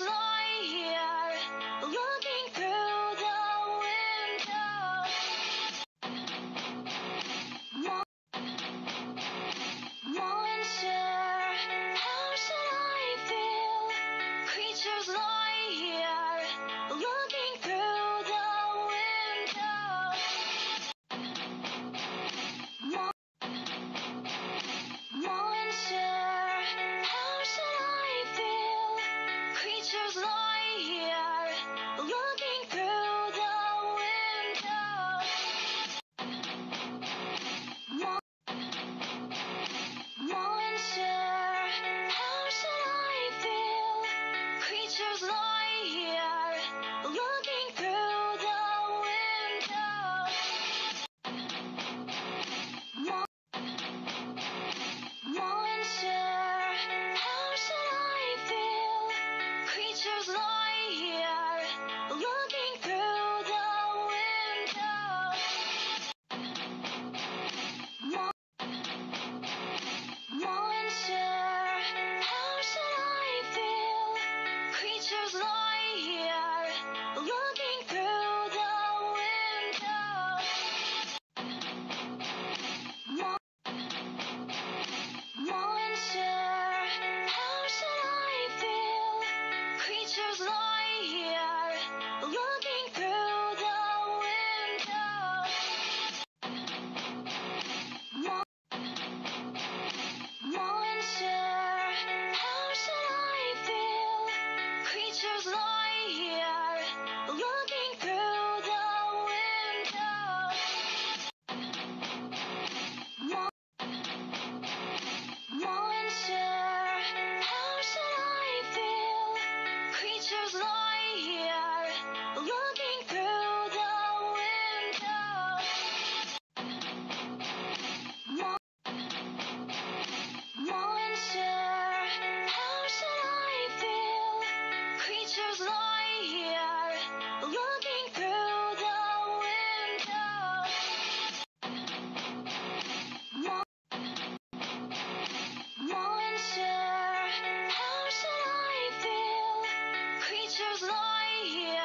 lying here, looking through the window. How should I feel? Creatures lying. who's lying here, looking through the window. Wonder how should I feel? Creatures lying. here, looking through the window. How should I feel? Creatures lie here. deserves loyalty. here.